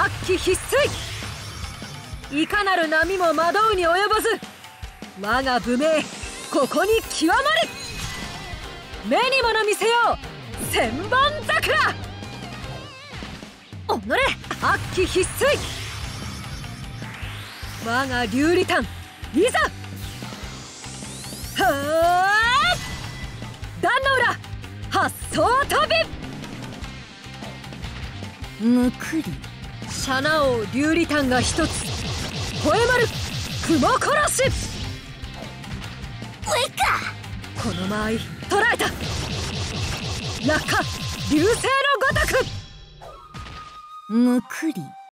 悪鬼必須いかなる波も惑うに及ばず我が武名ここに極まる目にもの見せよう千本桜。おのれ悪鬼必須我が竜理丹いざ。はあ壇の浦発想飛び。むくりシャナ王竜理丹が一つ吠え丸雲殺しウェか。この間合い捕らえた。落下流星のごとく。むくり